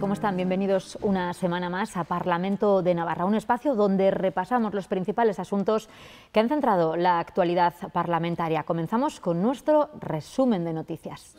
¿Cómo están? Bienvenidos una semana más a Parlamento de Navarra, un espacio donde repasamos los principales asuntos que han centrado la actualidad parlamentaria. Comenzamos con nuestro resumen de noticias.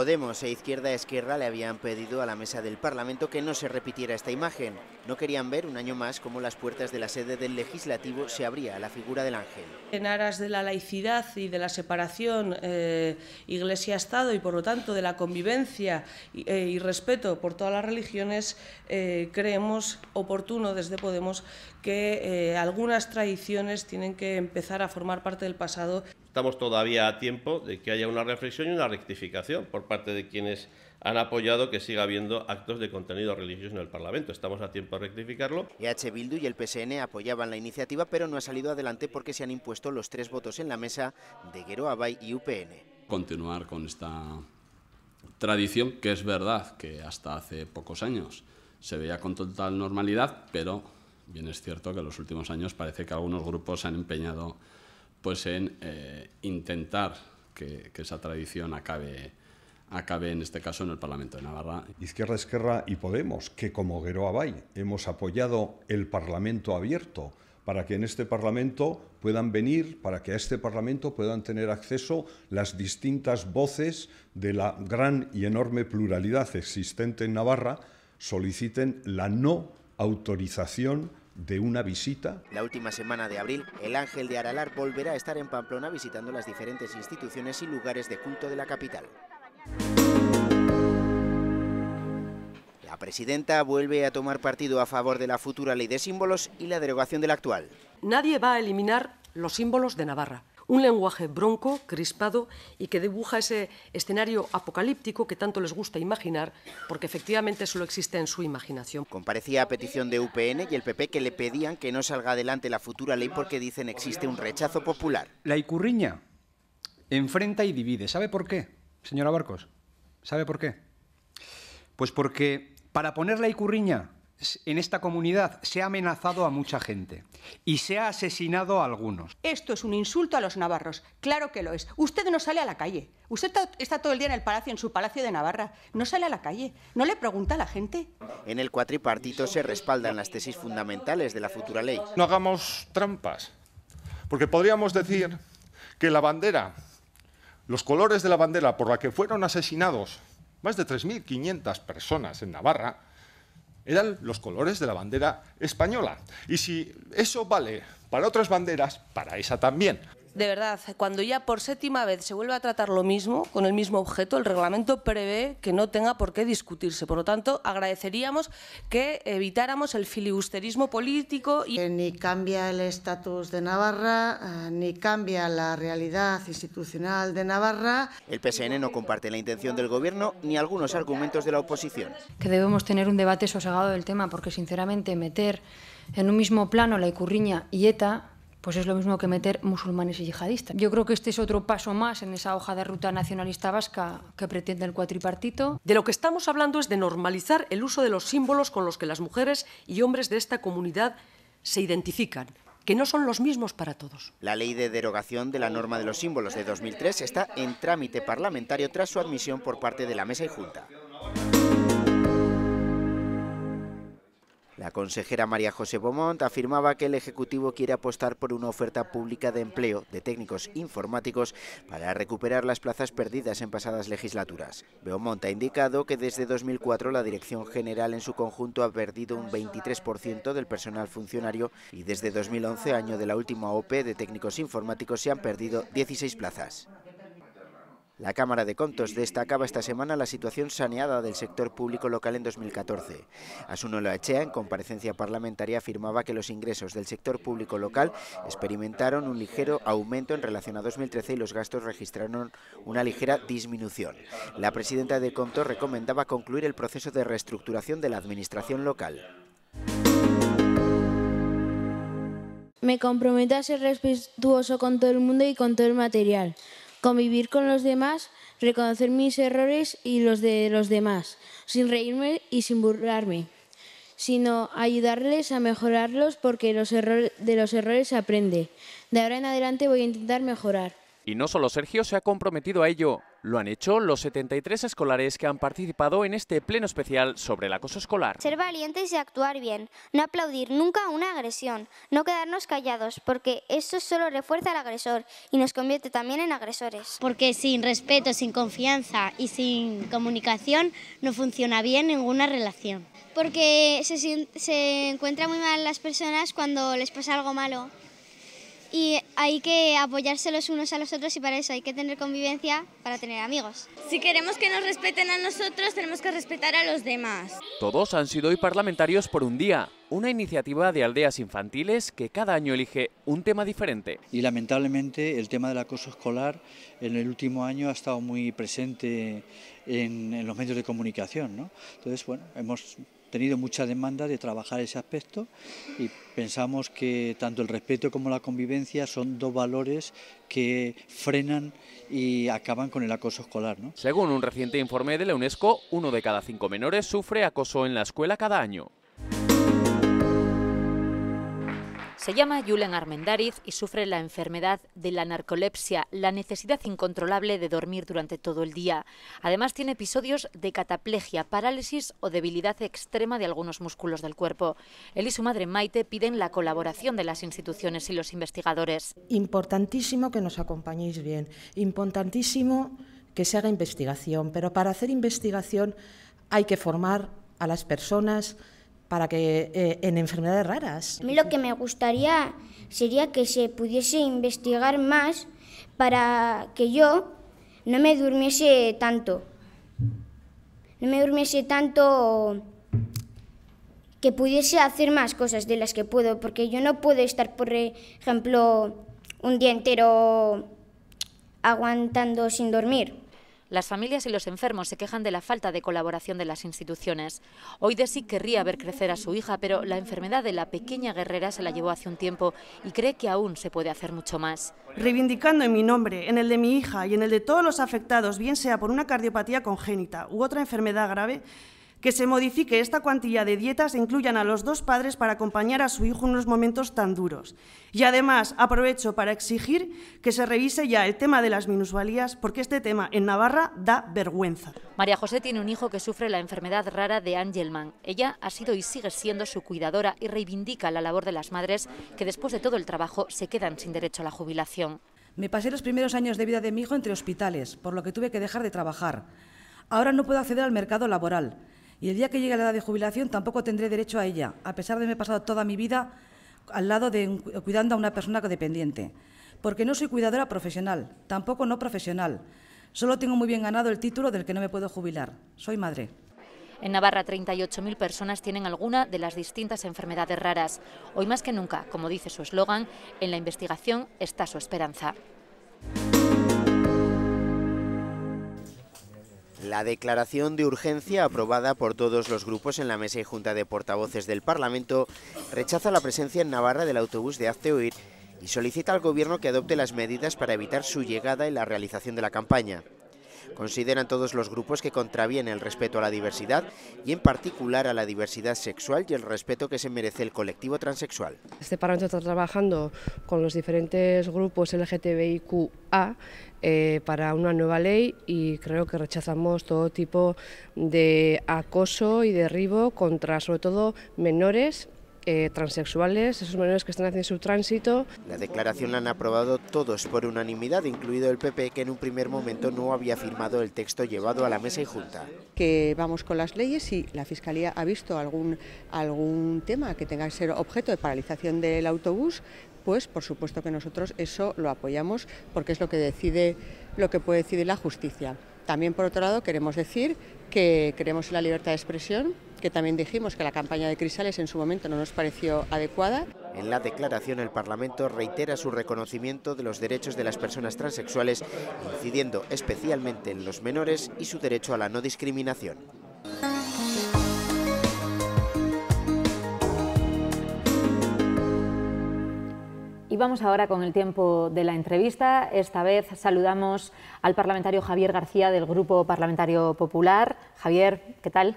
Podemos e Izquierda Esquerra le habían pedido a la mesa del Parlamento que no se repitiera esta imagen. No querían ver un año más cómo las puertas de la sede del Legislativo se abría a la figura del ángel. En aras de la laicidad y de la separación eh, Iglesia-Estado y por lo tanto de la convivencia y, eh, y respeto por todas las religiones, eh, creemos oportuno desde Podemos que eh, algunas tradiciones tienen que empezar a formar parte del pasado. Estamos todavía a tiempo de que haya una reflexión y una rectificación por parte de quienes han apoyado que siga habiendo actos de contenido religioso en el Parlamento. Estamos a tiempo de rectificarlo. EH Bildu y el PSN apoyaban la iniciativa, pero no ha salido adelante porque se han impuesto los tres votos en la mesa de Guero Abay y UPN. Continuar con esta tradición, que es verdad que hasta hace pocos años se veía con total normalidad, pero bien es cierto que en los últimos años parece que algunos grupos se han empeñado pues, en eh, intentar que, esa tradición acabe acabe en este caso en el Parlamento de Navarra. Izquierda Esquerra y Podemos, que como Guero Abay hemos apoyado el Parlamento abierto para que en este Parlamento puedan venir, para que a este Parlamento puedan tener acceso las distintas voces de la gran y enorme pluralidad existente en Navarra, soliciten la no autorización de una visita. La última semana de abril, el Ángel de Aralar volverá a estar en Pamplona visitando las diferentes instituciones y lugares de culto de la capital. La presidenta vuelve a tomar partido a favor de la futura ley de símbolos y la derogación de la actual. Nadie va a eliminar los símbolos de Navarra. Un lenguaje bronco, crispado y que dibuja ese escenario apocalíptico que tanto les gusta imaginar, porque efectivamente solo existe en su imaginación. Comparecía a petición de UPN y el PP que le pedían que no salga adelante la futura ley porque dicen existe un rechazo popular. La Icurriña enfrenta y divide. ¿Sabe por qué, señora Barcos? ¿Sabe por qué? Pues porque para poner la Icurriña en esta comunidad se ha amenazado a mucha gente y se ha asesinado a algunos. Esto es un insulto a los navarros, claro que lo es. Usted no sale a la calle. Usted está todo el día en el palacio, en su palacio de Navarra. No sale a la calle. No le pregunta a la gente. En el cuatripartito se respaldan las tesis fundamentales de la futura ley. No hagamos trampas, porque podríamos decir que la bandera, los colores de la bandera por la que fueron asesinados más de 3.500 personas en Navarra, eran los colores de la bandera española. Y si eso vale para otras banderas, para esa también. De verdad, cuando ya por séptima vez se vuelve a tratar lo mismo, con el mismo objeto, el reglamento prevé que no tenga por qué discutirse. Por lo tanto, agradeceríamos que evitáramos el filibusterismo político. Y... Ni cambia el estatus de Navarra, eh, ni cambia la realidad institucional de Navarra. El PSN no comparte la intención del Gobierno ni algunos argumentos de la oposición. Que debemos tener un debate sosegado del tema, porque sinceramente meter en un mismo plano la Icurriña y ETA pues es lo mismo que meter musulmanes y yihadistas. Yo creo que este es otro paso más en esa hoja de ruta nacionalista vasca que pretende el cuatripartito. De lo que estamos hablando es de normalizar el uso de los símbolos con los que las mujeres y hombres de esta comunidad se identifican que no son los mismos para todos. La ley de derogación de la norma de los símbolos de 2003 está en trámite parlamentario tras su admisión por parte de la Mesa y Junta. La consejera María José Beaumont afirmaba que el Ejecutivo quiere apostar por una oferta pública de empleo de técnicos informáticos para recuperar las plazas perdidas en pasadas legislaturas. Beaumont ha indicado que desde 2004 la Dirección General en su conjunto ha perdido un 23% del personal funcionario y desde 2011, año de la última OPE de técnicos informáticos, se han perdido 16 plazas. La Cámara de Contos destacaba esta semana la situación saneada del sector público local en 2014. Asuno Loachea, en comparecencia parlamentaria, afirmaba que los ingresos del sector público local experimentaron un ligero aumento en relación a 2013 y los gastos registraron una ligera disminución. La presidenta de Contos recomendaba concluir el proceso de reestructuración de la administración local. Me comprometo a ser respetuoso con todo el mundo y con todo el material convivir con los demás, reconocer mis errores y los de los demás, sin reírme y sin burlarme, sino ayudarles a mejorarlos porque los de los errores se aprende. De ahora en adelante voy a intentar mejorar. Y no solo Sergio se ha comprometido a ello, lo han hecho los 73 escolares que han participado en este pleno especial sobre el acoso escolar. Ser valientes y actuar bien, no aplaudir nunca una agresión, no quedarnos callados, porque eso solo refuerza al agresor y nos convierte también en agresores. Porque sin respeto, sin confianza y sin comunicación no funciona bien ninguna relación. Porque se, se encuentran muy mal las personas cuando les pasa algo malo y hay que apoyarse los unos a los otros y para eso hay que tener convivencia para tener amigos. Si queremos que nos respeten a nosotros, tenemos que respetar a los demás. Todos han sido hoy parlamentarios por un día, una iniciativa de aldeas infantiles que cada año elige un tema diferente. Y lamentablemente el tema del acoso escolar en el último año ha estado muy presente en, en los medios de comunicación. ¿no? Entonces, bueno, hemos tenido mucha demanda de trabajar ese aspecto y pensamos que tanto el respeto como la convivencia son dos valores que frenan y acaban con el acoso escolar. ¿no? Según un reciente informe de la UNESCO, uno de cada cinco menores sufre acoso en la escuela cada año. Se llama Julen Armendariz y sufre la enfermedad de la narcolepsia, la necesidad incontrolable de dormir durante todo el día. Además tiene episodios de cataplegia, parálisis o debilidad extrema de algunos músculos del cuerpo. Él y su madre Maite piden la colaboración de las instituciones y los investigadores. Importantísimo que nos acompañéis bien, importantísimo que se haga investigación, pero para hacer investigación hay que formar a las personas, para que eh, en enfermedades raras. A mí lo que me gustaría sería que se pudiese investigar más para que yo no me durmiese tanto. No me durmiese tanto que pudiese hacer más cosas de las que puedo, porque yo no puedo estar, por ejemplo, un día entero aguantando sin dormir. Las familias y los enfermos se quejan de la falta de colaboración de las instituciones. Hoy Desi querría ver crecer a su hija, pero la enfermedad de la pequeña guerrera se la llevó hace un tiempo y cree que aún se puede hacer mucho más. Reivindicando en mi nombre, en el de mi hija y en el de todos los afectados, bien sea por una cardiopatía congénita u otra enfermedad grave, que se modifique esta cuantía de dietas e incluyan a los dos padres para acompañar a su hijo en unos momentos tan duros. Y además aprovecho para exigir que se revise ya el tema de las minusvalías, porque este tema en Navarra da vergüenza. María José tiene un hijo que sufre la enfermedad rara de Angelman. Ella ha sido y sigue siendo su cuidadora y reivindica la labor de las madres que después de todo el trabajo se quedan sin derecho a la jubilación. Me pasé los primeros años de vida de mi hijo entre hospitales, por lo que tuve que dejar de trabajar. Ahora no puedo acceder al mercado laboral y el día que llegue la edad de jubilación tampoco tendré derecho a ella, a pesar de haberme pasado toda mi vida al lado de cuidando a una persona dependiente. Porque no soy cuidadora profesional, tampoco no profesional. Solo tengo muy bien ganado el título del que no me puedo jubilar. Soy madre. En Navarra, 38.000 personas tienen alguna de las distintas enfermedades raras. Hoy más que nunca, como dice su eslogan, en la investigación está su esperanza. La declaración de urgencia aprobada por todos los grupos en la mesa y junta de portavoces del Parlamento rechaza la presencia en Navarra del autobús de Hazte y solicita al Gobierno que adopte las medidas para evitar su llegada y la realización de la campaña. Consideran todos los grupos que contraviene el respeto a la diversidad y en particular a la diversidad sexual y el respeto que se merece el colectivo transexual. Este Parlamento está trabajando con los diferentes grupos LGTBIQA eh, para una nueva ley y creo que rechazamos todo tipo de acoso y derribo contra sobre todo menores eh, transexuales, esos menores que están haciendo su tránsito. La declaración la han aprobado todos por unanimidad, incluido el PP, que en un primer momento no había firmado el texto llevado a la mesa y junta. Que vamos con las leyes y la Fiscalía ha visto algún, algún tema que tenga que ser objeto de paralización del autobús, pues por supuesto que nosotros eso lo apoyamos porque es lo que decide lo que puede decidir la justicia. También por otro lado queremos decir que creemos en la libertad de expresión, que también dijimos que la campaña de Crisales en su momento no nos pareció adecuada. En la declaración el Parlamento reitera su reconocimiento de los derechos de las personas transexuales, incidiendo especialmente en los menores y su derecho a la no discriminación. Vamos ahora con el tiempo de la entrevista. Esta vez saludamos al parlamentario Javier García del Grupo Parlamentario Popular. Javier, ¿qué tal?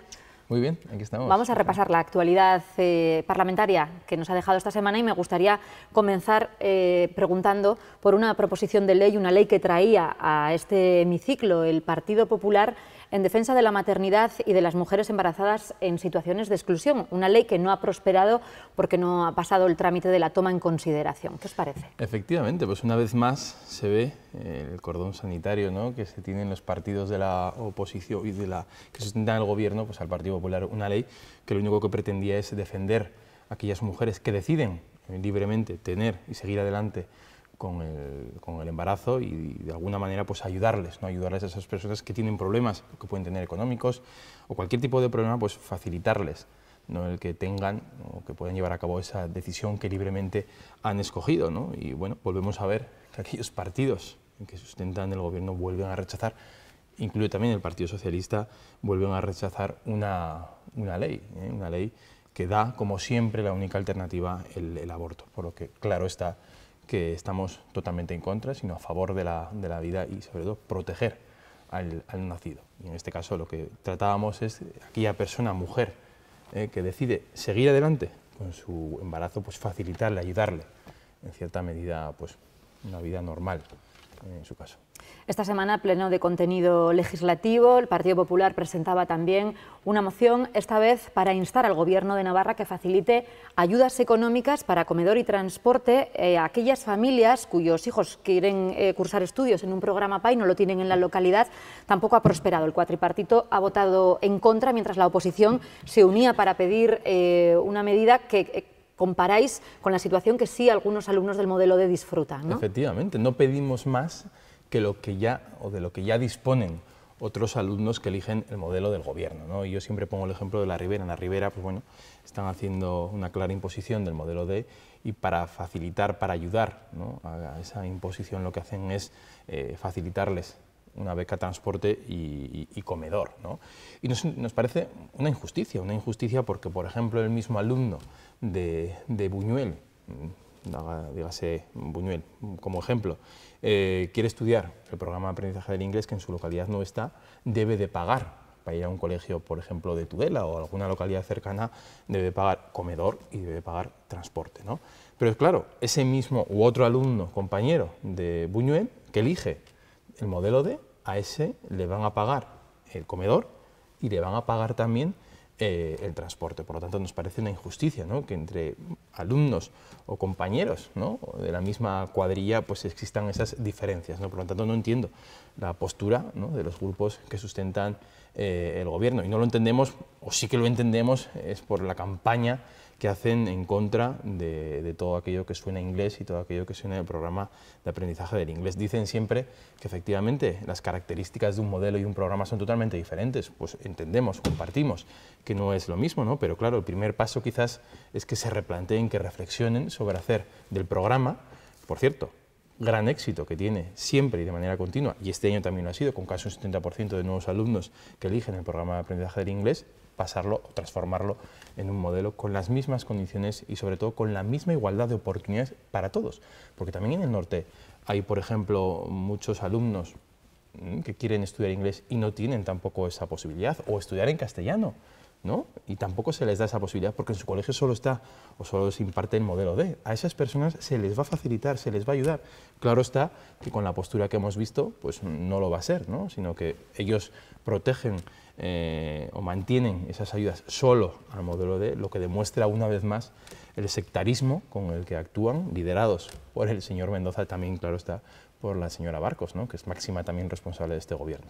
Muy bien, aquí estamos. Vamos a repasar la actualidad eh, parlamentaria que nos ha dejado esta semana y me gustaría comenzar eh, preguntando por una proposición de ley, una ley que traía a este hemiciclo el Partido Popular en defensa de la maternidad y de las mujeres embarazadas en situaciones de exclusión. Una ley que no ha prosperado porque no ha pasado el trámite de la toma en consideración. ¿Qué os parece? Efectivamente, pues una vez más se ve eh, el cordón sanitario ¿no? que se tienen los partidos de la oposición y de la que sustentan el gobierno, pues al Partido Popular una ley que lo único que pretendía es defender a aquellas mujeres que deciden eh, libremente tener y seguir adelante con el, embarazo y de alguna manera pues ayudarles, ¿no? ayudarles a esas personas que tienen problemas que pueden tener económicos o cualquier tipo de problema, pues facilitarles ¿no? el que tengan o que puedan llevar a cabo esa decisión que libremente han escogido. ¿no? Y bueno, volvemos a ver que aquellos partidos que sustentan el gobierno vuelven a rechazar, incluye también el Partido Socialista, vuelven a rechazar una, una ley, ¿eh? una ley que da, como siempre, la única alternativa, el, el aborto. Por lo que, claro está, que estamos totalmente en contra, sino a favor de la, de la vida y sobre todo proteger al, nacido. Y en este caso lo que tratábamos es aquella persona, mujer, eh, que decide seguir adelante con su embarazo, pues facilitarle, ayudarle, en cierta medida, pues una vida normal en su caso. Esta semana, pleno de contenido legislativo, el Partido Popular presentaba también una moción, esta vez para instar al Gobierno de Navarra que facilite ayudas económicas para comedor y transporte eh, a aquellas familias cuyos hijos quieren eh, cursar estudios en un programa PAI, no lo tienen en la localidad, tampoco ha prosperado. El cuatripartito ha votado en contra, mientras la oposición se unía para pedir eh, una medida que comparáis con la situación que sí algunos alumnos del modelo de disfrutan. Efectivamente, no pedimos más que lo que ya o de lo que ya disponen otros alumnos que eligen el modelo del gobierno. ¿no? Y yo siempre pongo el ejemplo de la Ribera. En la Ribera, pues bueno, están haciendo una clara imposición del modelo D y para facilitar, para ayudar a esa imposición, lo que hacen es eh, facilitarles una beca transporte y, comedor. ¿no? Y nos, parece una injusticia, una injusticia porque, por ejemplo, el mismo alumno de Buñuel, dígase Buñuel como ejemplo, eh, quiere estudiar el programa de aprendizaje del inglés que en su localidad no está, debe de pagar para ir a un colegio, por ejemplo, de Tudela o alguna localidad cercana, debe pagar comedor y debe pagar transporte. ¿no? Pero claro, ese mismo u otro alumno, compañero de Buñuel, que elige el modelo D, a ese le van a pagar el comedor y le van a pagar también eh, el transporte. Por lo tanto, nos parece una injusticia ¿no? que entre alumnos o compañeros ¿no? de la misma cuadrilla pues existan esas diferencias. ¿no? Por lo tanto, no entiendo la postura de los grupos que sustentan eh, el gobierno. Y no lo entendemos, o sí que lo entendemos, es por la campaña que hacen en contra de, todo aquello que suena inglés y todo aquello que suena el programa de aprendizaje del inglés. Dicen siempre que efectivamente las características de un modelo y un programa son totalmente diferentes. Pues entendemos, compartimos que no es lo mismo, ¿no? pero claro, el primer paso quizás es que se replanteen, que reflexionen sobre hacer del programa, por cierto, gran éxito que tiene siempre y de manera continua, y este año también lo ha sido, con casi un 70% de nuevos alumnos que eligen el programa de aprendizaje del inglés, pasarlo o transformarlo en un modelo con las mismas condiciones y sobre todo con la misma igualdad de oportunidades para todos. Porque también en el norte hay, por ejemplo, muchos alumnos mm, que quieren estudiar inglés y no tienen tampoco esa posibilidad, o estudiar en castellano. ¿no? Y tampoco se les da esa posibilidad porque en su colegio solo está o solo se imparte el modelo D. A esas personas se les va a facilitar, se les va a ayudar. Claro está que con la postura que hemos visto, pues no lo va a ser, ¿no? sino que ellos protegen eh, o mantienen esas ayudas solo al modelo D, lo que demuestra una vez más el sectarismo con el que actúan, liderados por el señor Mendoza, también, claro está, por la señora Barcos, ¿no? que es máxima también responsable de este gobierno.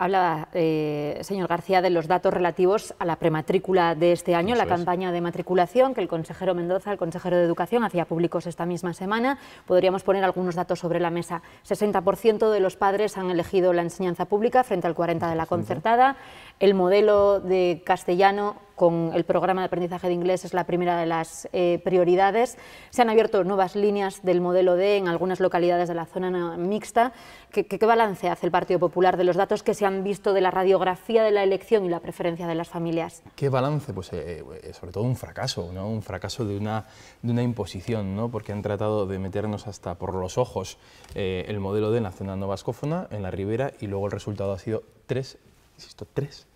Habla, eh, señor García, de los datos relativos a la prematrícula de este año, la campaña de matriculación que el consejero Mendoza, el consejero de Educación, hacía públicos esta misma semana. Podríamos poner algunos datos sobre la mesa. 60% de los padres han elegido la enseñanza pública frente al 40% de la concertada. El modelo de castellano con el programa de aprendizaje de inglés es la primera de las eh, prioridades. Se han abierto nuevas líneas del modelo D en algunas localidades de la zona mixta. ¿Qué, balance hace el Partido Popular de los datos que se han visto de la radiografía de la elección y la preferencia de las familias? ¿Qué balance? Pues eh, eh, sobre todo un fracaso, ¿no? un fracaso de una, de una imposición, ¿no? porque han tratado de meternos hasta por los ojos el modelo D en la zona no vascófona, en la ribera, y luego el resultado ha sido tres, insisto, tres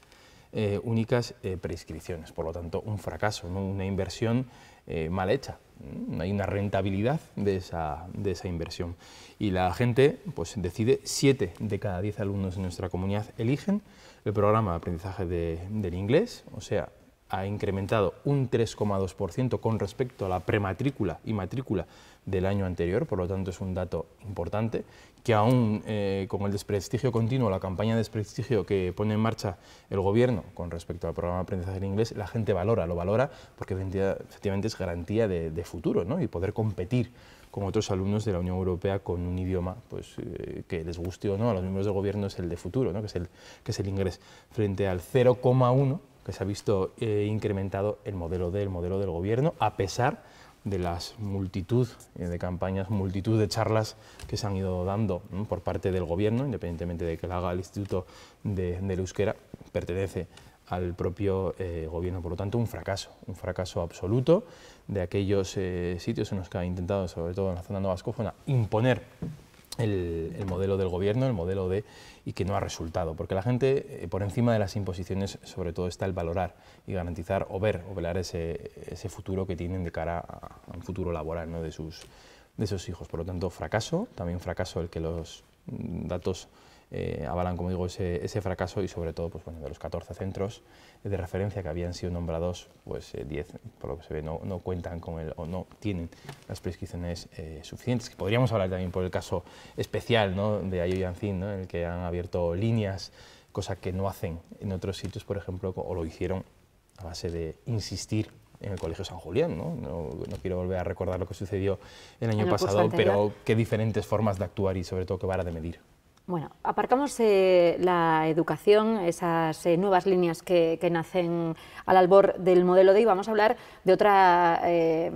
eh, únicas eh, prescripciones. Por lo tanto, un fracaso, una inversión mal hecha. No hay una rentabilidad de esa, de esa inversión. Y la gente pues, decide, siete de cada diez alumnos de nuestra comunidad eligen el programa de aprendizaje del inglés, o sea, ha incrementado un 3,2% con respecto a la prematrícula y matrícula del año anterior, por lo tanto es un dato importante, que aún eh, con el desprestigio continuo, la campaña de desprestigio que pone en marcha el gobierno con respecto al programa de aprendizaje en inglés, la gente valora, lo valora porque efectivamente es garantía de, futuro ¿no? y poder competir con otros alumnos de la Unión Europea con un idioma pues, eh, que les guste o no a los miembros del gobierno es el de futuro, ¿no? que, es el, que es el inglés, frente al 0,1 que se ha visto eh, incrementado el modelo del modelo del gobierno, a pesar de las multitud eh, de campañas, multitud de charlas que se han ido dando por parte del gobierno, independientemente de que la haga el Instituto de, Euskera, pertenece al propio eh, gobierno. Por lo tanto, un fracaso, un fracaso absoluto de aquellos eh, sitios en los que ha intentado, sobre todo en la zona vascófona, imponer el, modelo del gobierno, el modelo de y que no ha resultado, porque la gente, eh, por encima de las imposiciones, sobre todo está el valorar y garantizar o ver o velar ese, ese futuro que tienen de cara a, un futuro laboral ¿no? de, sus, de sus hijos. Por lo tanto, fracaso, también fracaso el que los datos eh, avalan, como digo, ese, ese, fracaso y sobre todo, pues bueno, de los 14 centros de referencia que habían sido nombrados, pues 10, eh, por lo que se ve, no, no, cuentan con el, o no tienen las prescripciones eh, suficientes. Podríamos hablar también por el caso especial ¿no? de Ayo ¿no? en el que han abierto líneas, cosa que no hacen en otros sitios, por ejemplo, o lo hicieron a base de insistir en el Colegio San Julián. ¿no? No, no quiero volver a recordar lo que sucedió el año pasado, pero qué diferentes formas de actuar y sobre todo qué vara de medir. Bueno, aparcamos eh, la educación, esas eh, nuevas líneas que, nacen al albor del modelo D y vamos a hablar de otra eh,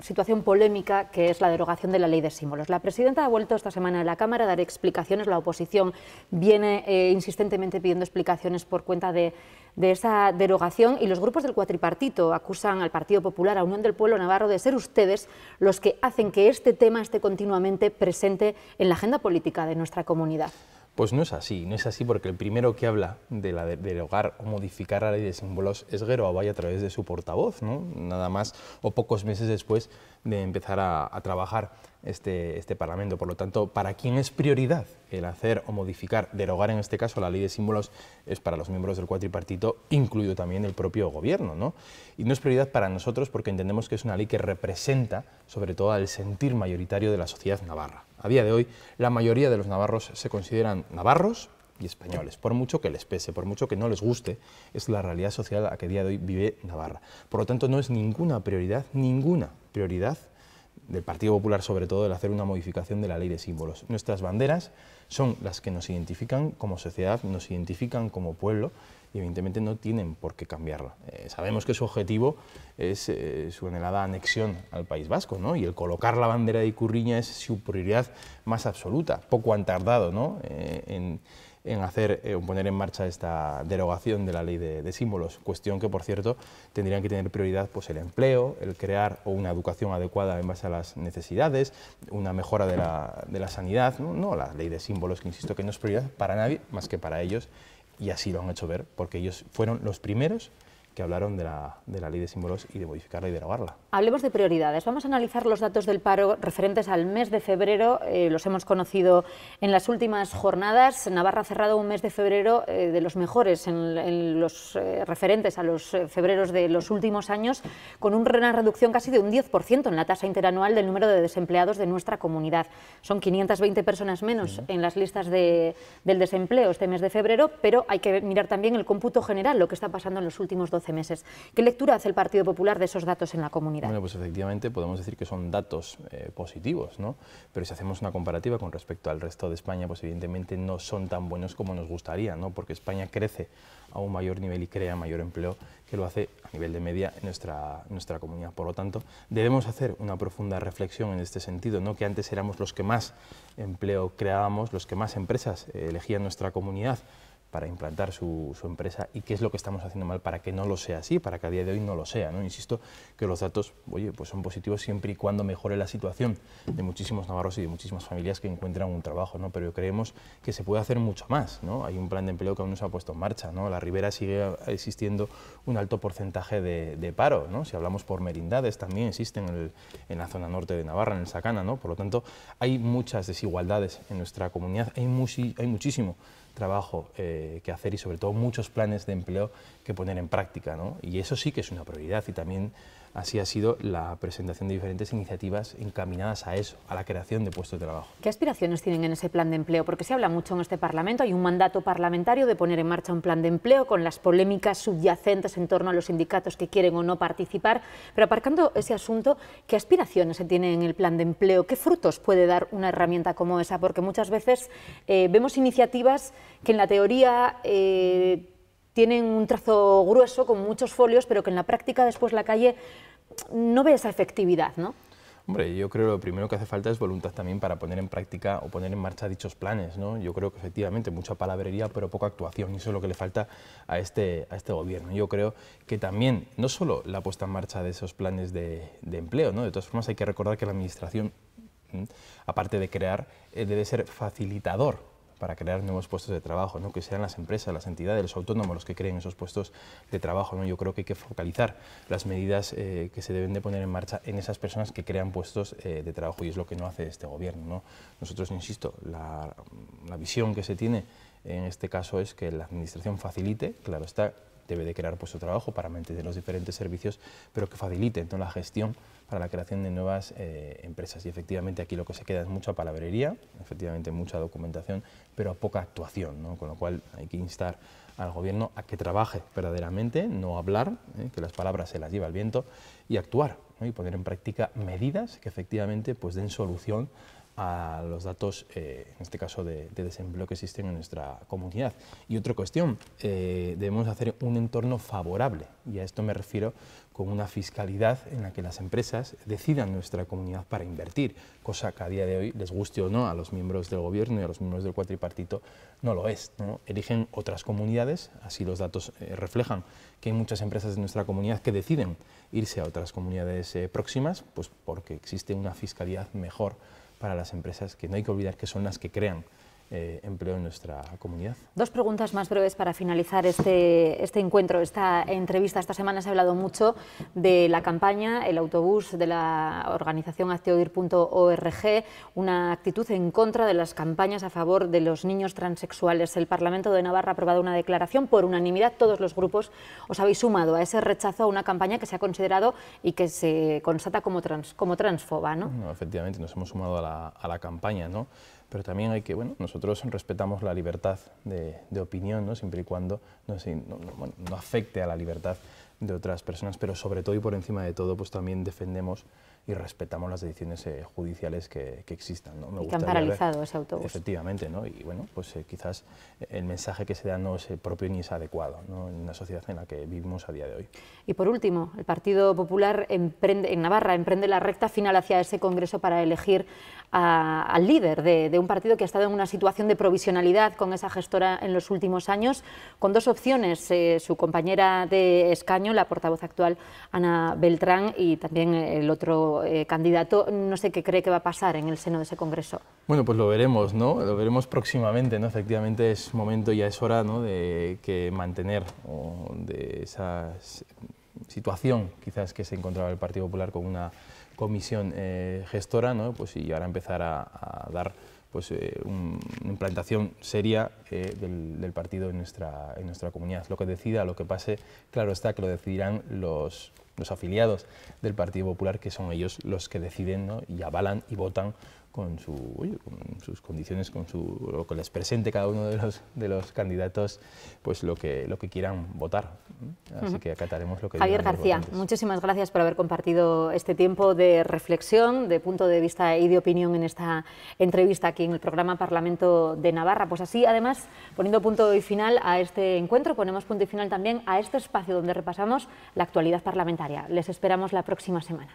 situación polémica que es la derogación de la ley de símbolos. La presidenta ha vuelto esta semana a la Cámara a dar explicaciones, la oposición viene insistentemente pidiendo explicaciones por cuenta de de esa derogación y los grupos del cuatripartito acusan al Partido Popular, a Unión del Pueblo Navarro, de ser ustedes los que hacen que este tema esté continuamente presente en la agenda política de nuestra comunidad. Pues no es así, no es así porque el primero que habla de la de derogar o modificar la ley de símbolos es Guero Abay a través de su portavoz, nada más o pocos meses después de empezar a, trabajar este, este, Parlamento. Por lo tanto, para quién es prioridad el hacer o modificar, derogar en este caso la ley de símbolos, es para los miembros del cuatripartito, incluido también el propio Gobierno. ¿no? Y no es prioridad para nosotros porque entendemos que es una ley que representa sobre todo el sentir mayoritario de la sociedad navarra. A día de hoy, la mayoría de los navarros se consideran navarros y españoles, por mucho que les pese, por mucho que no les guste, es la realidad social a que día de hoy vive Navarra. Por lo tanto, no es ninguna prioridad, ninguna prioridad del Partido Popular, sobre todo, el hacer una modificación de la ley de símbolos. Nuestras banderas son las que nos identifican como sociedad, nos identifican como pueblo y evidentemente no tienen por qué cambiarla. Eh, sabemos que su objetivo es eh, su anhelada anexión al País Vasco, ¿no? y el colocar la bandera de Icurriña es su prioridad más absoluta. Poco han tardado ¿no? Eh, en, en, hacer, poner en marcha esta derogación de la ley de, símbolos, cuestión que, por cierto, tendrían que tener prioridad pues, el empleo, el crear una educación adecuada en base a las necesidades, una mejora de la, de la sanidad, ¿no? no la ley de símbolos, que insisto que no es prioridad para nadie más que para ellos y así lo han hecho ver, porque ellos fueron los primeros que hablaron de la, de la, ley de símbolos y de modificarla y derogarla. Hablemos de prioridades. Vamos a analizar los datos del paro referentes al mes de febrero. Eh, los hemos conocido en las últimas jornadas. Navarra ha cerrado un mes de febrero eh, de los mejores en, los eh, referentes a los febreros de los últimos años, con una reducción casi de un 10% en la tasa interanual del número de desempleados de nuestra comunidad. Son 520 personas menos en las listas de, del desempleo este mes de febrero, pero hay que mirar también el cómputo general, lo que está pasando en los últimos 12 meses. ¿Qué lectura hace el Partido Popular de esos datos en la comunidad? Bueno, pues efectivamente podemos decir que son datos eh, positivos, ¿no? pero si hacemos una comparativa con respecto al resto de España, pues evidentemente no son tan buenos como nos gustaría, ¿no? porque España crece a un mayor nivel y crea mayor empleo que lo hace a nivel de media nuestra, nuestra comunidad. Por lo tanto, debemos hacer una profunda reflexión en este sentido, no que antes éramos los que más empleo creábamos, los que más empresas eh, elegían nuestra comunidad, para implantar su, empresa y qué es lo que estamos haciendo mal para que no lo sea así, para que a día de hoy no lo sea. ¿no? Insisto que los datos oye, pues son positivos siempre y cuando mejore la situación de muchísimos navarros y de muchísimas familias que encuentran un trabajo, ¿no? pero creemos que se puede hacer mucho más. ¿no? Hay un plan de empleo que aún no se ha puesto en marcha. ¿no? La Ribera sigue existiendo un alto porcentaje de, paro. ¿no? Si hablamos por merindades, también existen en, en, la zona norte de Navarra, en el Sacana. ¿no? Por lo tanto, hay muchas desigualdades en nuestra comunidad, hay, hay muchísimo trabajo eh, que hacer y sobre todo muchos planes de empleo que poner en práctica. ¿no? Y eso sí que es una prioridad y también así ha sido la presentación de diferentes iniciativas encaminadas a eso, a la creación de puestos de trabajo. ¿Qué aspiraciones tienen en ese plan de empleo? Porque se habla mucho en este Parlamento, hay un mandato parlamentario de poner en marcha un plan de empleo con las polémicas subyacentes en torno a los sindicatos que quieren o no participar, pero aparcando ese asunto, ¿qué aspiraciones se tienen en el plan de empleo? ¿Qué frutos puede dar una herramienta como esa? Porque muchas veces eh, vemos iniciativas que en la teoría... Eh, tienen un trazo grueso con muchos folios, pero que en la práctica después la calle no ve esa efectividad, ¿no? Hombre, yo creo que lo primero que hace falta es voluntad también para poner en práctica o poner en marcha dichos planes, ¿no? Yo creo que efectivamente mucha palabrería pero poca actuación y eso es lo que le falta a este, a este gobierno. Yo creo que también, no solo la puesta en marcha de esos planes de, empleo, ¿no? De todas formas hay que recordar que la administración, aparte de crear, eh, debe ser facilitador para crear nuevos puestos de trabajo, ¿no? que sean las empresas, las entidades, los autónomos los que creen esos puestos de trabajo. ¿no? Yo creo que hay que focalizar las medidas eh, que se deben de poner en marcha en esas personas que crean puestos eh, de trabajo y es lo que no hace este gobierno. ¿no? Nosotros, insisto, la, la visión que se tiene en este caso es que la Administración facilite, claro está, debe de crear puestos de trabajo para mantener los diferentes servicios, pero que facilite la gestión para la creación de nuevas eh, empresas. Y efectivamente aquí lo que se queda es mucha palabrería, efectivamente mucha documentación, pero poca actuación, ¿no? con lo cual hay que instar al gobierno a que trabaje verdaderamente, no hablar, ¿eh? que las palabras se las lleva el viento, y actuar y poner en práctica medidas que efectivamente pues, den solución a los datos, eh, en este caso de, desempleo que existen en nuestra comunidad. Y otra cuestión, eh, debemos hacer un entorno favorable, y a esto me refiero con una fiscalidad en la que las empresas decidan nuestra comunidad para invertir, cosa que a día de hoy, les guste o no a los miembros del gobierno y a los miembros del cuatripartito, no lo es. ¿no? Eligen otras comunidades, así los datos eh, reflejan que hay muchas empresas de nuestra comunidad que deciden irse a otras comunidades próximas, pues porque existe una fiscalidad mejor para las empresas, que no hay que olvidar que son las que crean eh, empleo en nuestra comunidad. Dos preguntas más breves para finalizar este, este encuentro, esta entrevista. Esta semana se ha hablado mucho de la campaña, el autobús de la organización acteodir.org, una actitud en contra de las campañas a favor de los niños transexuales. El Parlamento de Navarra ha aprobado una declaración por unanimidad. Todos los grupos os habéis sumado a ese rechazo a una campaña que se ha considerado y que se constata como, trans, como transfoba. ¿no? efectivamente, nos hemos sumado a la, a la campaña. ¿no? Pero también hay que, bueno, nosotros respetamos la libertad de, opinión, ¿no? siempre y cuando no, no, afecte a la libertad de otras personas, pero sobre todo y por encima de todo, pues también defendemos y respetamos las decisiones eh, judiciales que, existan. ¿no? Me y que han paralizado ese autobús. Efectivamente, ¿no? y bueno, pues eh, quizás el mensaje que se da no es propio ni es adecuado ¿no? en una sociedad en la que vivimos a día de hoy. Y por último, el Partido Popular emprende, en Navarra emprende la recta final hacia ese Congreso para elegir al líder de, un partido que ha estado en una situación de provisionalidad con esa gestora en los últimos años, con dos opciones, eh, su compañera de escaño, la portavoz actual Ana Beltrán, y también el otro eh, candidato. No sé qué cree que va a pasar en el seno de ese Congreso. Bueno, pues lo veremos, ¿no? Lo veremos próximamente, ¿no? Efectivamente es momento, ya es hora, ¿no? De que mantener de esa situación quizás que se encontraba el Partido Popular con una comisión eh, gestora, ¿no? pues, y ahora empezar a, dar pues, eh, una implantación seria eh, del, partido en nuestra, en nuestra comunidad. Lo que decida, lo que pase, claro está que lo decidirán los, los afiliados del Partido Popular, que son ellos los que deciden ¿no? y avalan y votan con, su, con sus condiciones, con su, lo que les presente cada uno de los, de los candidatos, pues lo que, lo que quieran votar. Así que acataremos lo que Javier García, muchísimas gracias por haber compartido este tiempo de reflexión, de punto de vista y de opinión en esta entrevista aquí en el programa Parlamento de Navarra. Pues así, además, poniendo punto y final a este encuentro, ponemos punto y final también a este espacio donde repasamos la actualidad parlamentaria. Les esperamos la próxima semana.